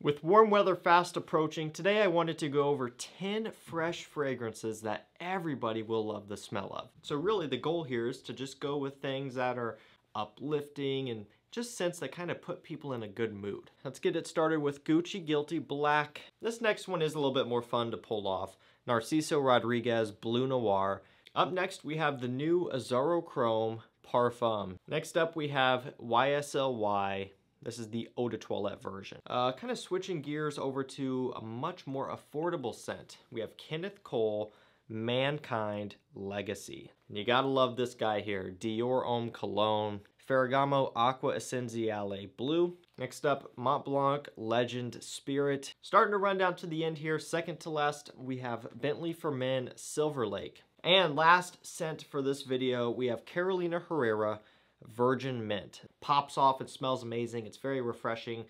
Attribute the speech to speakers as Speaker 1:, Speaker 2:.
Speaker 1: With warm weather fast approaching, today I wanted to go over 10 fresh fragrances that everybody will love the smell of. So really the goal here is to just go with things that are uplifting and just scents that kind of put people in a good mood. Let's get it started with Gucci Guilty Black. This next one is a little bit more fun to pull off. Narciso Rodriguez Bleu Noir. Up next we have the new Azzaro Chrome Parfum. Next up we have YSL Y this is the eau de toilette version. Uh, kind of switching gears over to a much more affordable scent. We have Kenneth Cole Mankind Legacy. And you gotta love this guy here, Dior Homme Cologne, Ferragamo Acqua Essenziale Blu. Next up, Montblanc Legend Spirit. Starting to run down to the end here, second to last, we have Bentley for Men Silver Lake. And last scent for this video, we have Carolina Herrera Virgin Mint. Pops off, it smells amazing, it's very refreshing.